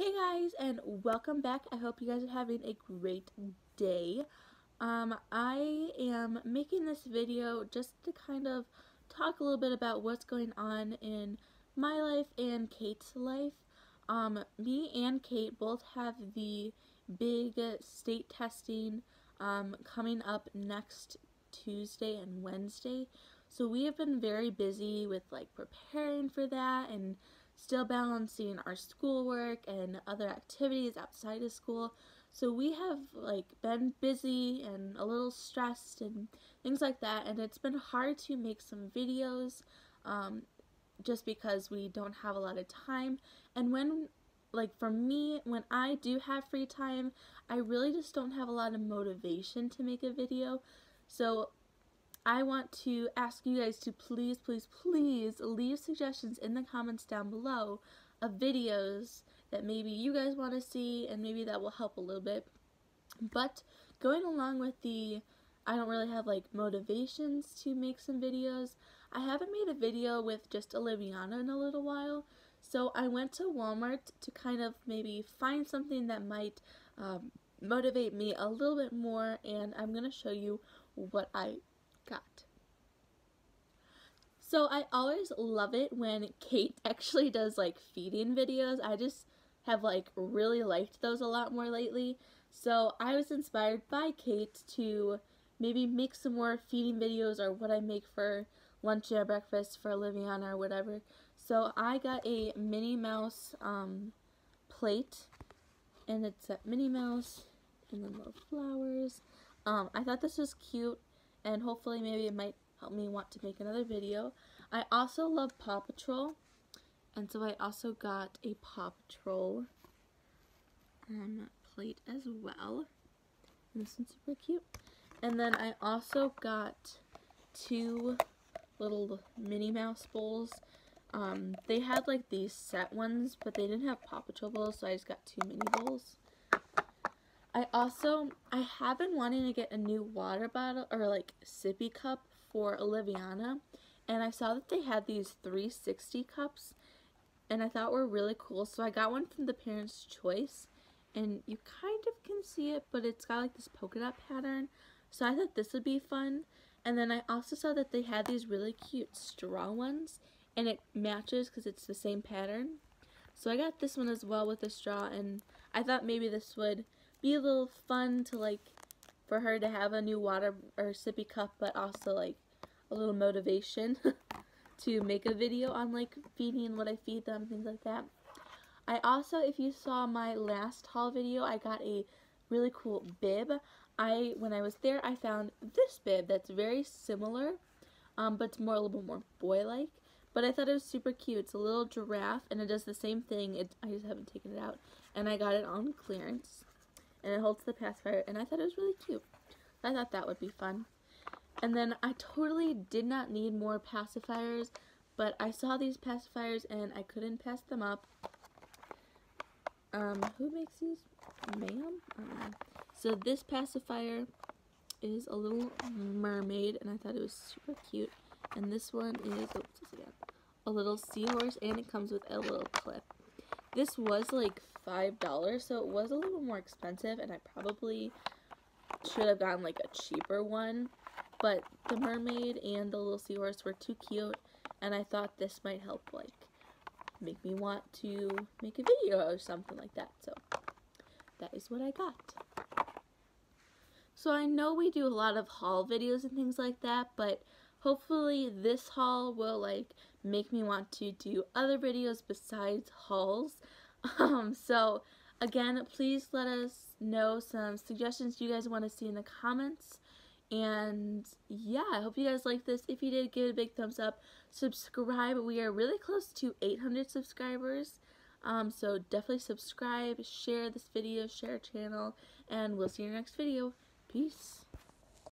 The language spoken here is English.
Hey guys and welcome back. I hope you guys are having a great day. Um, I am making this video just to kind of talk a little bit about what's going on in my life and Kate's life. Um, me and Kate both have the big state testing um, coming up next Tuesday and Wednesday. So we have been very busy with like preparing for that and still balancing our schoolwork and other activities outside of school. So we have like been busy and a little stressed and things like that and it's been hard to make some videos um, just because we don't have a lot of time and when like for me when I do have free time I really just don't have a lot of motivation to make a video so I want to ask you guys to please, please, please leave suggestions in the comments down below of videos that maybe you guys want to see and maybe that will help a little bit. But going along with the I don't really have like motivations to make some videos, I haven't made a video with just Oliviana in a little while. So I went to Walmart to kind of maybe find something that might um, motivate me a little bit more and I'm going to show you what I got. So I always love it when Kate actually does like feeding videos. I just have like really liked those a lot more lately. So I was inspired by Kate to maybe make some more feeding videos or what I make for lunch or breakfast for Oliviana or whatever. So I got a Minnie Mouse um, plate and it's a Minnie Mouse and then little flowers. Um, I thought this was cute and hopefully maybe it might help me want to make another video. I also love Paw Patrol and so I also got a Paw Patrol um, plate as well. And this one's super cute. And then I also got two little Minnie Mouse bowls. Um, they had like these set ones, but they didn't have Paw Patrol bowls, so I just got two mini bowls. I also, I have been wanting to get a new water bottle or like sippy cup for Oliviana and I saw that they had these 360 cups and I thought were really cool so I got one from the Parents' Choice and you kind of can see it but it's got like this polka dot pattern so I thought this would be fun and then I also saw that they had these really cute straw ones and it matches because it's the same pattern so I got this one as well with a straw and I thought maybe this would be a little fun to like for her to have a new water or sippy cup but also like a little motivation to make a video on like feeding and what I feed them things like that. I also if you saw my last haul video I got a really cool bib. I when I was there I found this bib that's very similar um, but it's more a little bit more boy like but I thought it was super cute. It's a little giraffe and it does the same thing. It, I just haven't taken it out. And I got it on clearance and it holds the pacifier and I thought it was really cute. I thought that would be fun. And then I totally did not need more pacifiers, but I saw these pacifiers and I couldn't pass them up. Um, who makes these? MAM? Um, so this pacifier is a little mermaid and I thought it was super cute. And this one is, oops, again, a little seahorse and it comes with a little clip. This was like $5, so it was a little more expensive, and I probably should have gotten like a cheaper one. But the mermaid and the little seahorse were too cute, and I thought this might help like make me want to make a video or something like that. So that is what I got. So I know we do a lot of haul videos and things like that, but hopefully this haul will like make me want to do other videos besides hauls. Um, so again, please let us know some suggestions you guys want to see in the comments. And yeah, I hope you guys like this. If you did, give it a big thumbs up. Subscribe. We are really close to 800 subscribers. Um, so definitely subscribe, share this video, share our channel, and we'll see you in our next video. Peace.